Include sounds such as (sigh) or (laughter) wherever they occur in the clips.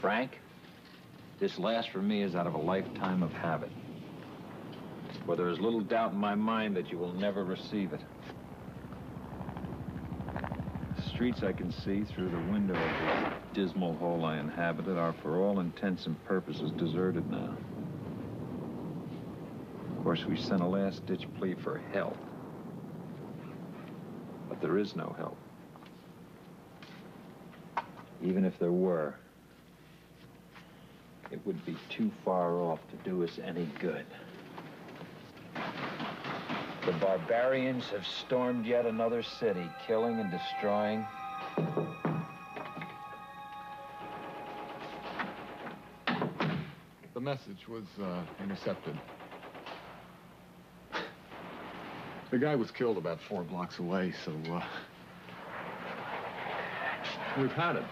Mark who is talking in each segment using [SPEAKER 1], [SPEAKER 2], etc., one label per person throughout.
[SPEAKER 1] Frank, this last for me is out of a lifetime of habit. For there is little doubt in my mind that you will never receive it. The streets I can see through the window of this dismal hole I inhabited are, for all intents and purposes, deserted now. Of course, we sent a last-ditch plea for help. But there is no help. Even if there were, it would be too far off to do us any good. The barbarians have stormed yet another city, killing and destroying.
[SPEAKER 2] The message was uh, intercepted. The guy was killed about four blocks away, so uh, we've had it.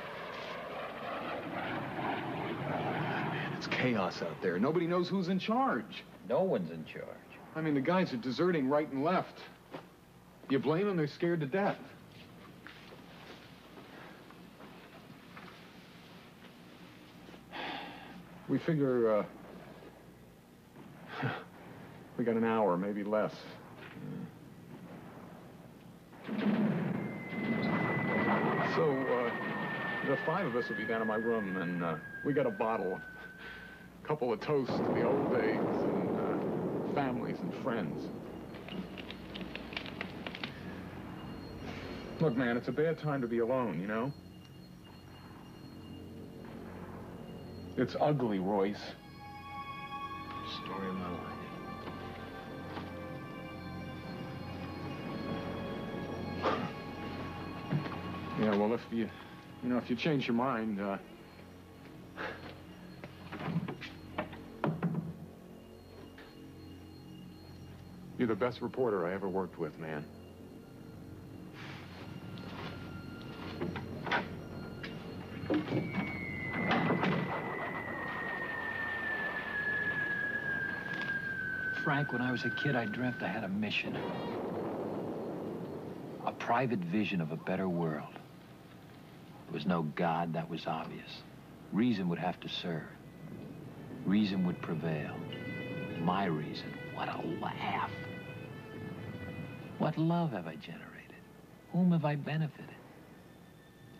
[SPEAKER 2] Man, it's chaos out there. Nobody knows who's in charge.
[SPEAKER 1] No one's in charge.
[SPEAKER 2] I mean, the guys are deserting right and left. You blame them? They're scared to death. We figure, uh, (laughs) we got an hour, maybe less. So, uh, the five of us will be down in my room, and uh, we got a bottle, couple of toasts to the old days, and uh, families and friends. Look, man, it's a bad time to be alone, you know? It's ugly, Royce.
[SPEAKER 1] Story of my life.
[SPEAKER 2] Yeah, well, if you, you know, if you change your mind, uh... You're the best reporter I ever worked with, man.
[SPEAKER 1] Frank, when I was a kid, I dreamt I had a mission. A private vision of a better world. There was no God, that was obvious. Reason would have to serve. Reason would prevail. My reason. What a laugh. What love have I generated? Whom have I benefited?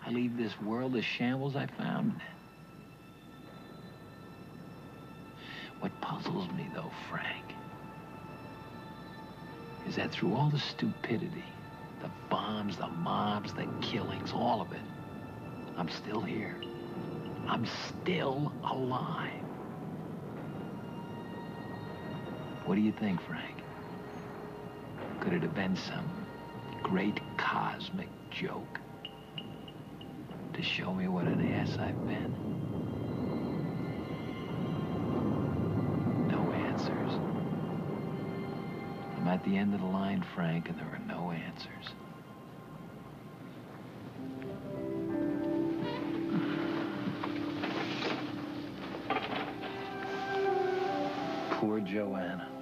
[SPEAKER 1] I leave this world the shambles I found it. What puzzles me, though, Frank, is that through all the stupidity, the bombs, the mobs, the killings, all of it, I'm still here. I'm still alive. What do you think, Frank? Could it have been some great cosmic joke to show me what an ass I've been? No answers. I'm at the end of the line, Frank, and there are no answers. Poor Joanna.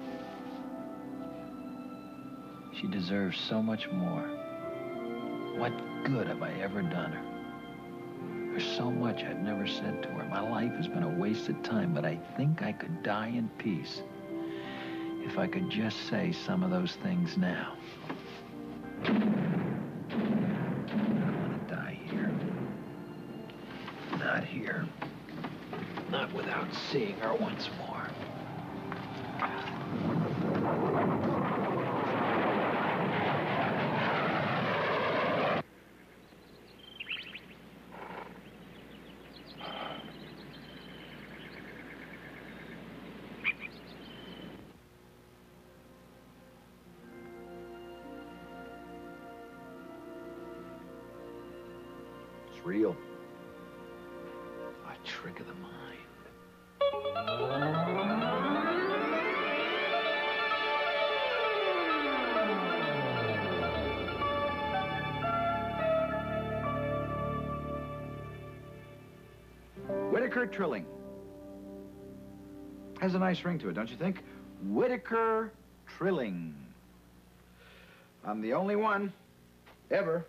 [SPEAKER 1] She deserves so much more. What good have I ever done her? There's so much I've never said to her. My life has been a waste of time, but I think I could die in peace if I could just say some of those things now. I want to die here. Not here. Not without seeing her once more.
[SPEAKER 3] Real.
[SPEAKER 1] A trick of the mind.
[SPEAKER 3] Whitaker Trilling. Has a nice ring to it, don't you think? Whitaker Trilling. I'm the only one, ever.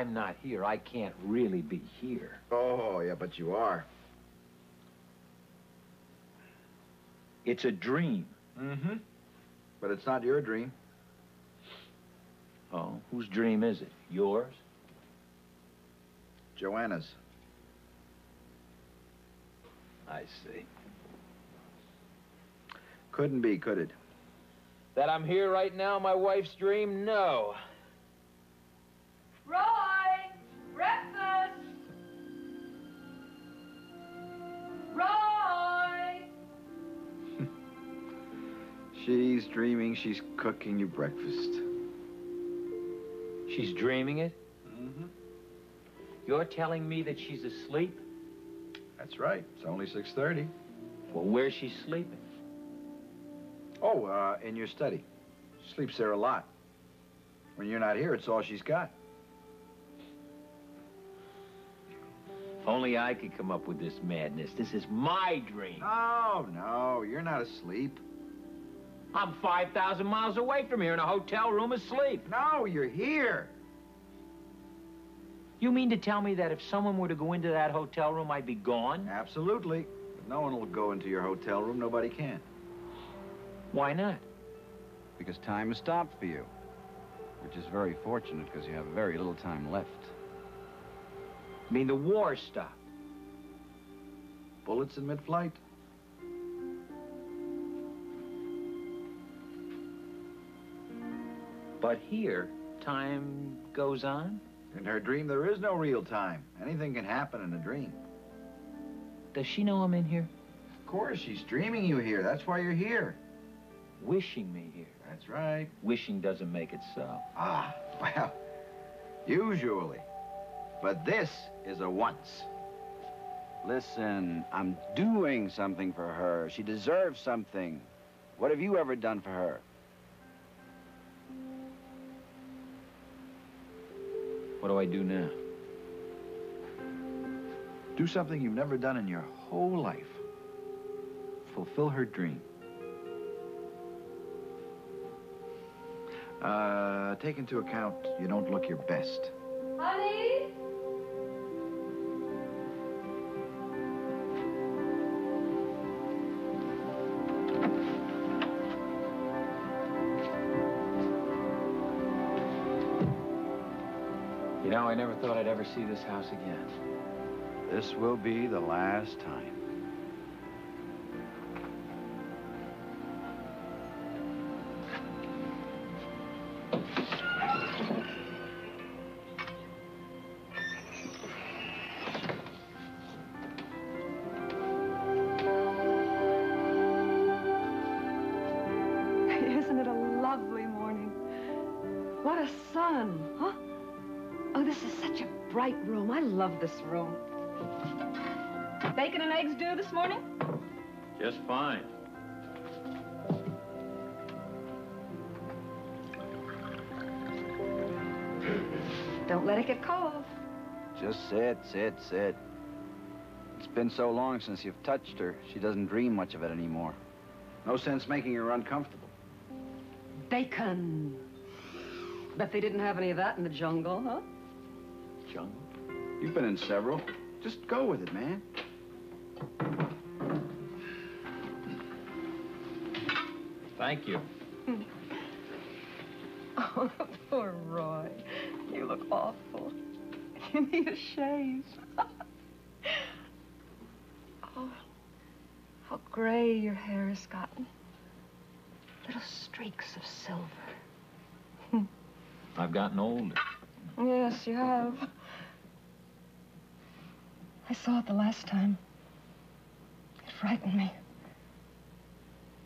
[SPEAKER 1] I'm not here. I can't really be here.
[SPEAKER 3] Oh, yeah, but you are.
[SPEAKER 1] It's a dream.
[SPEAKER 3] Mm-hmm. But it's not your dream.
[SPEAKER 1] Oh, whose dream is it? Yours?
[SPEAKER 3] Joanna's.
[SPEAKER 1] I see.
[SPEAKER 3] Couldn't be, could it?
[SPEAKER 1] That I'm here right now, my wife's dream? No.
[SPEAKER 3] She's dreaming she's cooking you breakfast.
[SPEAKER 1] She's dreaming it?
[SPEAKER 3] Mm-hmm.
[SPEAKER 1] You're telling me that she's asleep?
[SPEAKER 3] That's right. It's only 6.30.
[SPEAKER 1] Well, where's she sleeping?
[SPEAKER 3] Oh, uh, in your study. She sleeps there a lot. When you're not here, it's all she's got.
[SPEAKER 1] If only I could come up with this madness. This is my dream.
[SPEAKER 3] No, no, you're not asleep.
[SPEAKER 1] I'm 5,000 miles away from here in a hotel room asleep.
[SPEAKER 3] No, you're here.
[SPEAKER 1] You mean to tell me that if someone were to go into that hotel room, I'd be gone?
[SPEAKER 3] Absolutely. But no one will go into your hotel room. Nobody can.
[SPEAKER 1] Why not?
[SPEAKER 4] Because time has stopped for you. Which is very fortunate because you have very little time left.
[SPEAKER 1] I mean, the war stopped.
[SPEAKER 3] Bullets in mid-flight.
[SPEAKER 1] But here, time goes on.
[SPEAKER 3] In her dream, there is no real time. Anything can happen in a dream.
[SPEAKER 1] Does she know I'm in here?
[SPEAKER 3] Of course, she's dreaming you here. That's why you're here.
[SPEAKER 1] Wishing me here.
[SPEAKER 3] That's right.
[SPEAKER 1] Wishing doesn't make it so.
[SPEAKER 3] Ah, well, usually. But this is a once.
[SPEAKER 4] Listen, I'm doing something for her. She deserves something. What have you ever done for her?
[SPEAKER 1] What do I do now?
[SPEAKER 3] Do something you've never done in your whole life. Fulfill her dream. Uh, take into account you don't look your best.
[SPEAKER 5] Honey?
[SPEAKER 1] You know, I never thought I'd ever see this house again.
[SPEAKER 4] This will be the last time.
[SPEAKER 5] Room. Bacon and eggs do this morning?
[SPEAKER 1] Just fine.
[SPEAKER 5] Don't let it get cold.
[SPEAKER 4] Just sit, sit, sit. It's been so long since you've touched her, she doesn't dream much of it anymore.
[SPEAKER 3] No sense making her uncomfortable.
[SPEAKER 5] Bacon. Bet they didn't have any of that in the jungle, huh?
[SPEAKER 1] Jungle?
[SPEAKER 3] You've been in several. Just go with it, man.
[SPEAKER 1] Thank you. (laughs)
[SPEAKER 5] Oh, poor Roy. You look awful. You need a shave. (laughs) oh, how gray your hair has gotten. Little streaks of silver. (laughs)
[SPEAKER 1] I've gotten older.
[SPEAKER 5] Yes, you have. I saw it the last time. It frightened me.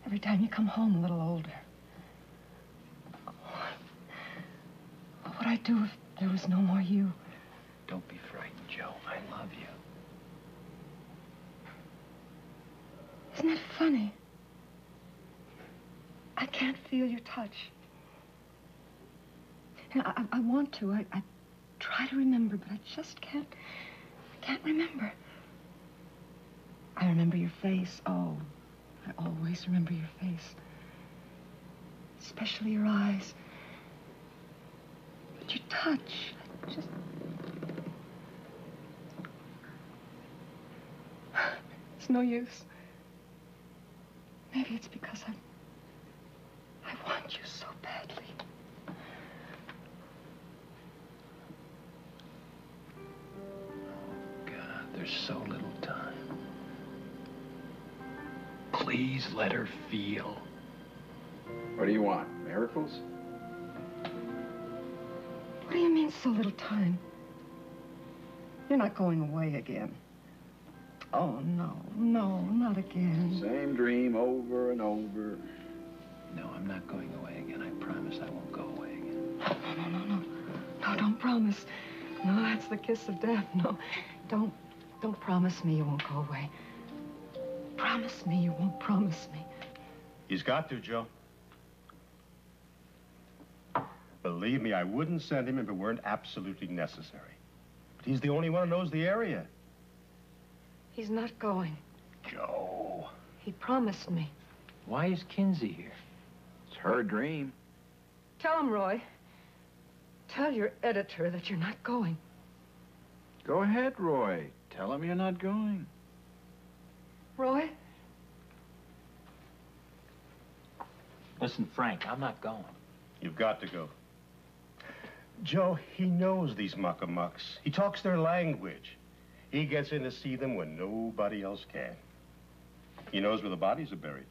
[SPEAKER 5] Every time you come home a little older. What would I do if there was no more you.
[SPEAKER 1] Don't be frightened, Joe. I love you.
[SPEAKER 5] Isn't that funny? I can't feel your touch. And I, I want to. I, I try to remember, but I just can't. I can't remember. I remember your face. Oh, I always remember your face. Especially your eyes. But your touch, I just. (sighs) It's no use. Maybe it's because I. I want you so
[SPEAKER 1] there's so little time. Please let her feel.
[SPEAKER 3] What do you want? Miracles?
[SPEAKER 5] What do you mean, so little time? You're not going away again. Oh, no, no, not again.
[SPEAKER 3] Same dream over and over.
[SPEAKER 1] No, I'm not going away again. I promise I won't go away again.
[SPEAKER 5] No, no, no, no. No, don't promise. No, that's the kiss of death. No, don't, don't promise me you won't go away. Promise me you won't promise me.
[SPEAKER 6] He's got to, Joe. Believe me, I wouldn't send him if it weren't absolutely necessary. But he's the only one who knows the area.
[SPEAKER 5] He's not going.
[SPEAKER 6] Joe.
[SPEAKER 5] He promised me.
[SPEAKER 1] Why is Kinsey here?
[SPEAKER 3] It's her dream.
[SPEAKER 5] Tell him, Roy. Tell your editor that you're not going.
[SPEAKER 3] Go ahead, Roy. Tell him you're not going.
[SPEAKER 5] Roy?
[SPEAKER 1] Listen, Frank, I'm not going.
[SPEAKER 6] You've got to go. Joe, he knows these muckamucks. He talks their language. He gets in to see them when nobody else can. He knows where the bodies are buried.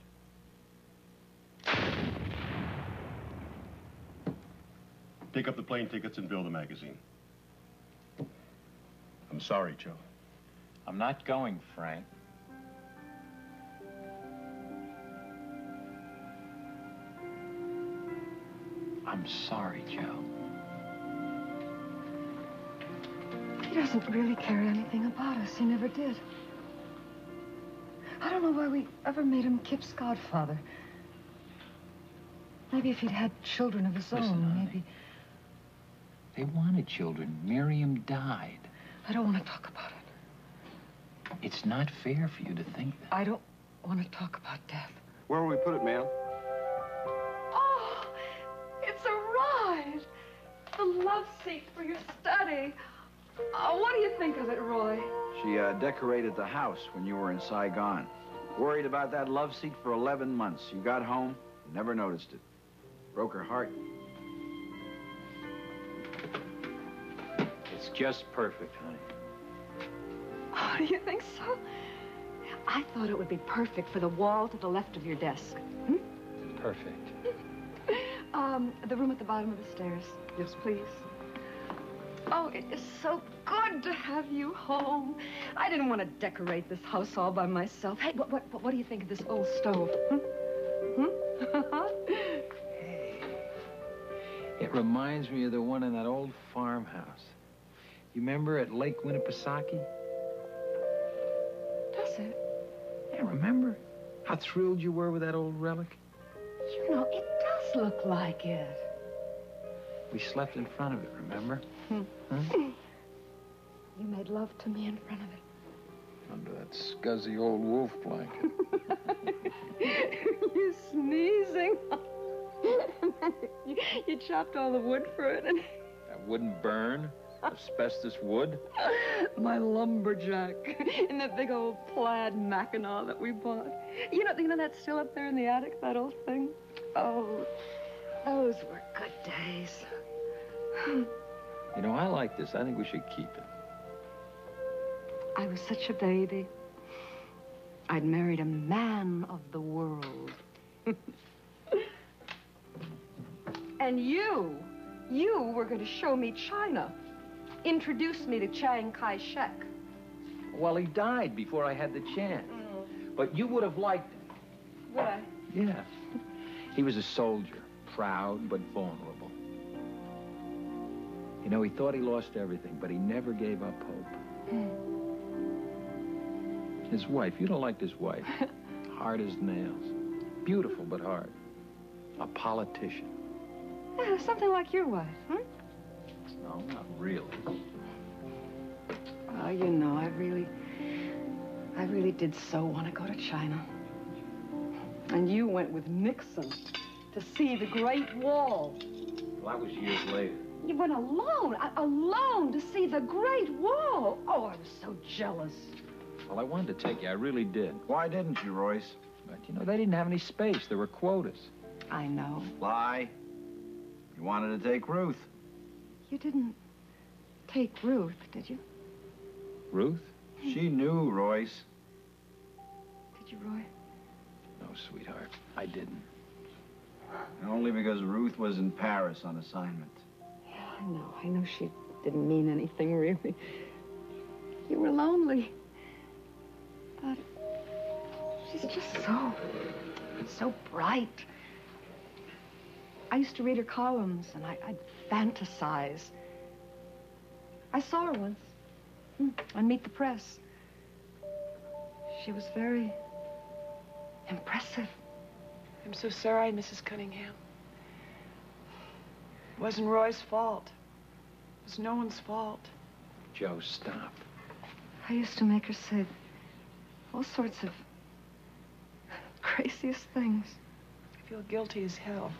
[SPEAKER 6] Pick up the plane tickets and build a magazine. I'm sorry, Joe.
[SPEAKER 1] I'm not going, Frank. I'm sorry, Joe.
[SPEAKER 5] He doesn't really care anything about us. He never did. I don't know why we ever made him Kip's godfather. Maybe if he'd had children of his
[SPEAKER 1] Listen,
[SPEAKER 5] own,
[SPEAKER 1] honey.
[SPEAKER 5] maybe.
[SPEAKER 1] They wanted children. Miriam died.
[SPEAKER 5] I don't want to talk about it.
[SPEAKER 1] It's not fair for you to think that.
[SPEAKER 5] I don't want to talk about death.
[SPEAKER 4] Where will we put it, ma'am?
[SPEAKER 5] Oh, it's arrived. The love seat for your study. Oh, what do you think of it, Roy?
[SPEAKER 3] She uh, decorated the house when you were in Saigon. Worried about that love seat for 11 months. You got home, never noticed it. Broke her heart.
[SPEAKER 1] It's just perfect, honey.
[SPEAKER 5] Oh, do you think so? I thought it would be perfect for the wall to the left of your desk.
[SPEAKER 1] Perfect. (laughs)
[SPEAKER 5] Um, the room at the bottom of the stairs. Yes, please. Oh, it is so good to have you home. I didn't want to decorate this house all by myself. Hey, what, what, what do you think of this old stove? Hmm? Hmm? (laughs)
[SPEAKER 1] It reminds me of the one in that old farmhouse. You remember at Lake Winnipesaukee? Yeah, remember? How thrilled you were with that old relic?
[SPEAKER 5] You know, it does look like it.
[SPEAKER 1] We slept in front of it, remember? Hmm. (laughs)
[SPEAKER 5] You made love to me in front of it.
[SPEAKER 2] Under that scuzzy old wolf blanket. (laughs)
[SPEAKER 5] You're sneezing. you, (laughs) you chopped all the wood for it, and
[SPEAKER 2] That wouldn't burn. Asbestos wood.
[SPEAKER 5] my lumberjack in that big old plaid mackinaw that we bought. You know, you know that's still up there in the attic, that old thing. Oh, those were good days.
[SPEAKER 2] You know, I like this. I think we should keep it.
[SPEAKER 5] I was such a baby. I'd married a man of the world. (laughs) and you, you were going to show me China. Introduce me to Chiang Kai-shek.
[SPEAKER 1] Well, he died before I had the chance. Mm. But you would have liked him.
[SPEAKER 5] Would I?
[SPEAKER 1] Yeah. He was a soldier, proud but vulnerable. You know, he thought he lost everything, but he never gave up hope. Mm. His wife, you don't like his wife. (laughs) hard as nails. Beautiful, but hard. A politician.
[SPEAKER 5] Yeah, something like your wife, huh?
[SPEAKER 1] No, not really.
[SPEAKER 5] Well, you know, I really, I really did so want to go to China. And you went with Nixon to see the Great Wall.
[SPEAKER 1] Well, that was years later.
[SPEAKER 5] You went alone, alone to see the Great Wall. Oh, I was so jealous.
[SPEAKER 1] Well, I wanted to take you. I really did.
[SPEAKER 3] Why didn't you, Royce?
[SPEAKER 1] But, you know, they didn't have any space. There were quotas.
[SPEAKER 5] I know.
[SPEAKER 3] Lie. You wanted to take Ruth.
[SPEAKER 5] You didn't take Ruth, did you?
[SPEAKER 1] Ruth?
[SPEAKER 3] She hmm. knew, Royce.
[SPEAKER 5] Did you, Roy?
[SPEAKER 1] No, sweetheart. I didn't. (sighs)
[SPEAKER 3] Only because Ruth was in Paris on assignment.
[SPEAKER 5] Yeah, I know. I know she didn't mean anything, really. You were lonely. But she's just so, so bright. I used to read her columns, and I, I'd fantasize. I saw her once hmm, on Meet the Press. She was very impressive.
[SPEAKER 7] I'm so sorry, Mrs. Cunningham. It wasn't Roy's fault. It was no one's fault.
[SPEAKER 1] Joe, stop.
[SPEAKER 5] I used to make her say all sorts of (laughs) craziest things.
[SPEAKER 7] I feel guilty as hell.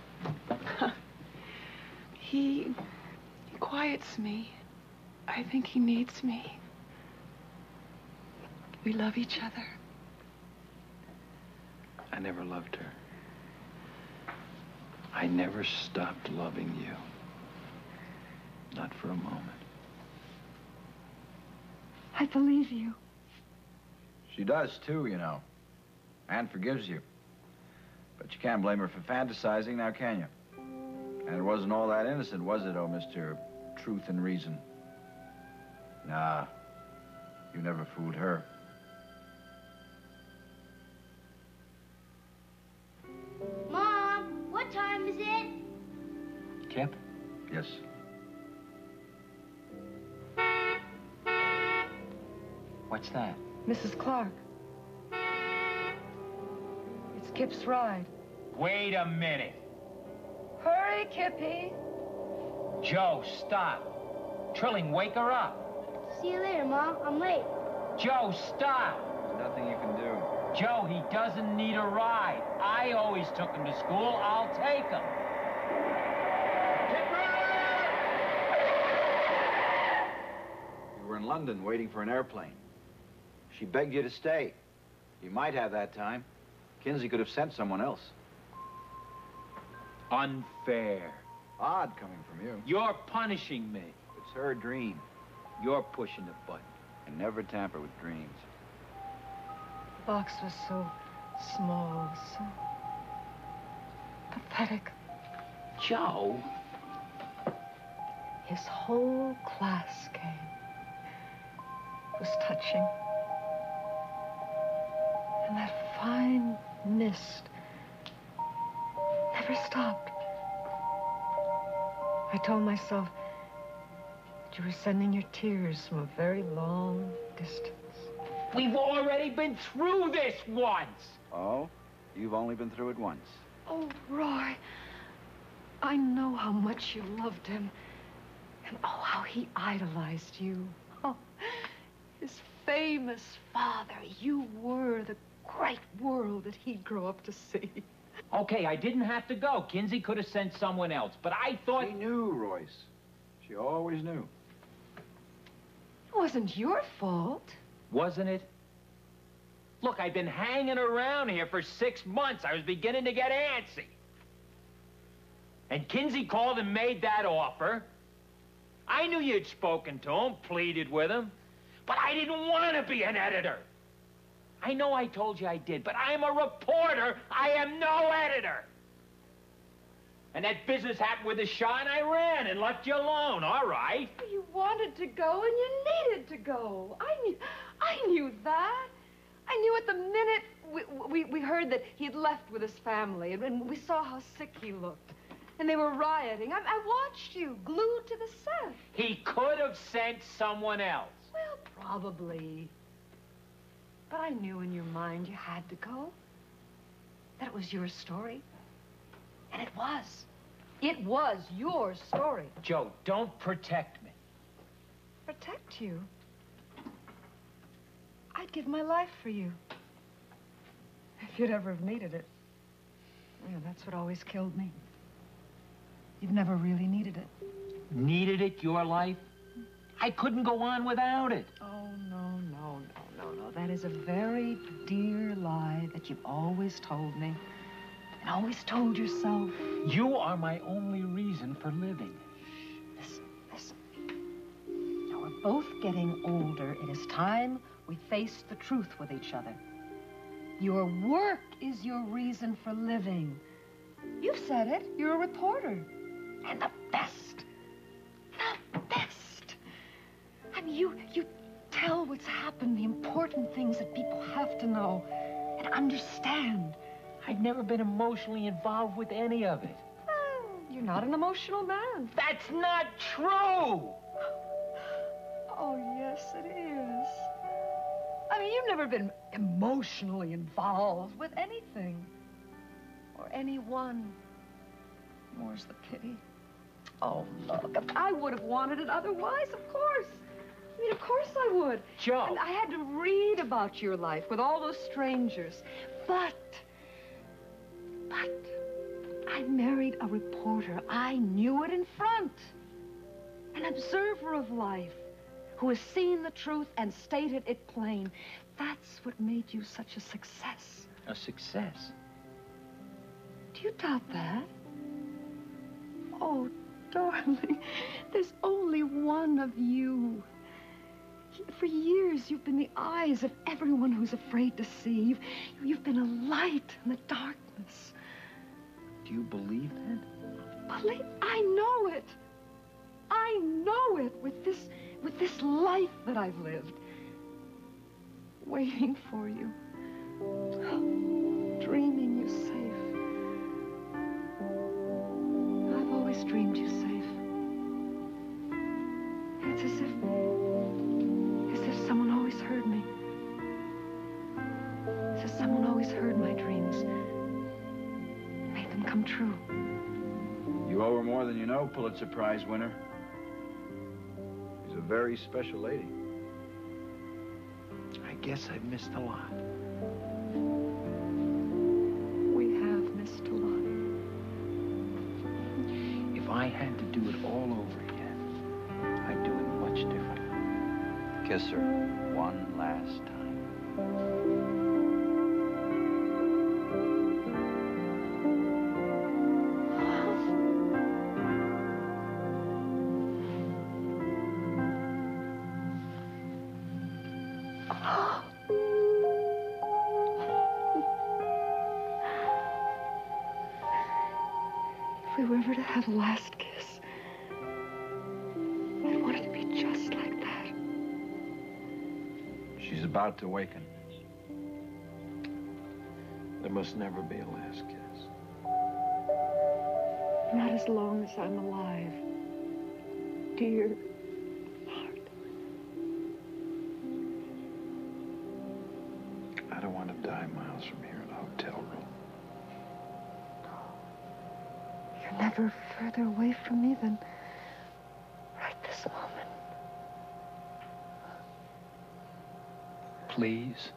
[SPEAKER 7] He, (laughs) he quiets me. I think he needs me. We love each other.
[SPEAKER 1] I never loved her. I never stopped loving you. Not for a moment.
[SPEAKER 5] I believe you.
[SPEAKER 3] She does, too, you know. And forgives you. But you can't blame her for fantasizing, now can you? And it wasn't all that innocent, was it, oh, Mr. Truth and Reason? Nah. You never fooled her.
[SPEAKER 8] Mom, what time is it?
[SPEAKER 1] Kip?
[SPEAKER 3] Yes.
[SPEAKER 1] What's that?
[SPEAKER 5] Mrs. Clark. It's Kip's ride.
[SPEAKER 9] Wait a minute.
[SPEAKER 5] Hurry, Kippy.
[SPEAKER 9] Joe, stop. Trilling, wake her up.
[SPEAKER 8] See you later, Mom. I'm late.
[SPEAKER 9] Joe, stop.
[SPEAKER 3] There's nothing you can do.
[SPEAKER 9] Joe, he doesn't need a ride. I always took him to school. I'll take him.
[SPEAKER 3] You were in London waiting for an airplane. She begged you to stay. You might have that time. Kinsey could have sent someone else.
[SPEAKER 9] Unfair.
[SPEAKER 3] Odd coming from you.
[SPEAKER 9] You're punishing me.
[SPEAKER 3] It's her dream.
[SPEAKER 9] You're pushing the button.
[SPEAKER 3] And never tamper with dreams.
[SPEAKER 5] The box was so small, so pathetic.
[SPEAKER 9] Joe?
[SPEAKER 5] His whole class came. It was touching. And that fine mist never stopped. I told myself that you were sending your tears from a very long distance.
[SPEAKER 9] We've already been through this once.
[SPEAKER 3] Oh? You've only been through it once.
[SPEAKER 5] Oh, Roy, I know how much you loved him. And oh, how he idolized you. Oh, his famous father. You were the great world that he'd grow up to see.
[SPEAKER 9] Okay, I didn't have to go. Kinsey could have sent someone else, but I thought...
[SPEAKER 3] She knew, Royce. She always knew.
[SPEAKER 5] It wasn't your fault.
[SPEAKER 9] Wasn't it? Look, I've been hanging around here for six months. I was beginning to get antsy. And Kinsey called and made that offer. I knew you'd spoken to him, pleaded with him. But I didn't want to be an editor. I know I told you I did, but I'm a reporter. I am no editor. And that business happened with the Shah, and I ran and left you alone. All right.
[SPEAKER 5] You wanted to go and you needed to go. I knew, I knew that. I knew at the minute we, we, we heard that he'd left with his family, and, and we saw how sick he looked. And they were rioting. I, I watched you, glued to the set.
[SPEAKER 9] He could have sent someone else.
[SPEAKER 5] Well, probably. But I knew in your mind you had to go. That it was your story. And it was. It was your story.
[SPEAKER 9] Joe, don't protect me.
[SPEAKER 5] Protect you? I'd give my life for you. If you'd ever have needed it. Yeah, that's what always killed me. You've never really needed it.
[SPEAKER 9] Needed it, your life? I couldn't go on without it.
[SPEAKER 5] Oh, no. That is a very dear lie that you've always told me. And always told yourself.
[SPEAKER 9] You are my only reason for living.
[SPEAKER 5] Listen, listen. Now, we're both getting older. It is time we face the truth with each other. Your work is your reason for living. You said it. You're a reporter. And the best. The best. I mean, you, you tell what's happened, know and understand.
[SPEAKER 9] I've never been emotionally involved with any of it.
[SPEAKER 5] Well, you're not an emotional man.
[SPEAKER 9] That's not true!
[SPEAKER 5] Oh, yes, it is. I mean, you've never been emotionally involved with anything. Or anyone. More's the pity. Oh, look, I would have wanted it otherwise, of course. Mean, of course I would.
[SPEAKER 9] Joe.
[SPEAKER 5] And I had to read about your life with all those strangers. But, but, I married a reporter. I knew it in front. An observer of life who has seen the truth and stated it plain. That's what made you such a success.
[SPEAKER 9] A success?
[SPEAKER 5] Do you doubt that? Oh, darling, there's only one of you. For years, you've been the eyes of everyone who's afraid to see. You've, you've been a light in the darkness.
[SPEAKER 9] Do you believe that?
[SPEAKER 5] Believe, I know it. I know it with this, with this life that I've lived. Waiting for you. Dreaming
[SPEAKER 3] Pulitzer Prize winner. She's a very special lady.
[SPEAKER 1] I guess I've missed a lot.
[SPEAKER 5] We have missed a lot.
[SPEAKER 1] If I had to do it all over again, I'd do it much differently.
[SPEAKER 4] Kiss her one last time.
[SPEAKER 5] We were ever to have a last kiss, I want it to be just like that.
[SPEAKER 3] She's about to waken.
[SPEAKER 1] There must never be a last kiss.
[SPEAKER 5] Not as long as I'm alive. Dear never further away from me than right this moment.
[SPEAKER 1] Please?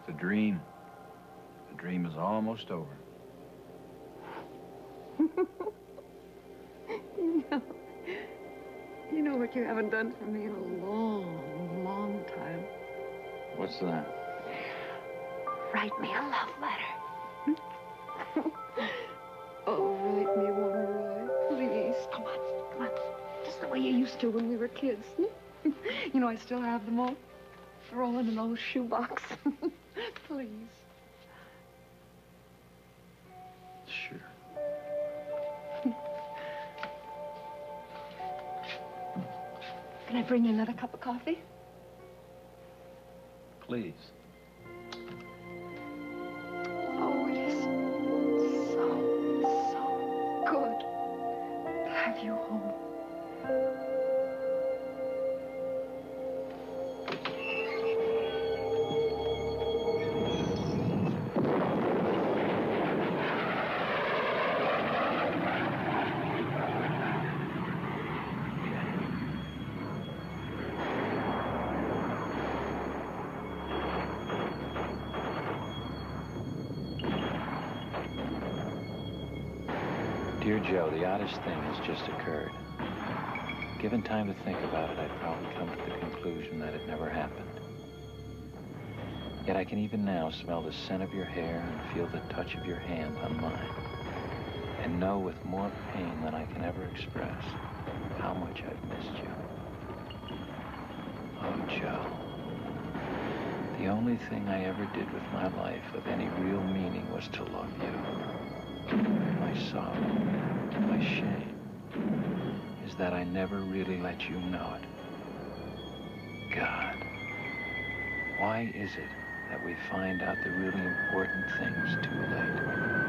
[SPEAKER 3] It's a dream. The dream is almost over. (laughs)
[SPEAKER 5] You know, you know what you haven't done for me in a long, long time.
[SPEAKER 1] What's that?
[SPEAKER 5] Write me a love letter. The way you used to when we were kids. (laughs) you know, I still have them all thrown in an old shoebox. (laughs) Please.
[SPEAKER 1] Sure.
[SPEAKER 5] Can I bring you another cup of coffee?
[SPEAKER 1] Please. Dear Joe, the oddest thing has just occurred. Given time to think about it, I'd probably come to the conclusion that it never happened. Yet I can even now smell the scent of your hair and feel the touch of your hand on mine. And know with more pain than I can ever express how much I've missed you. Oh, Joe. The only thing I ever did with my life of any real meaning was to love you. Sorrow, my shame, is that I never really let you know it. God, why is it that we find out the really important things too late?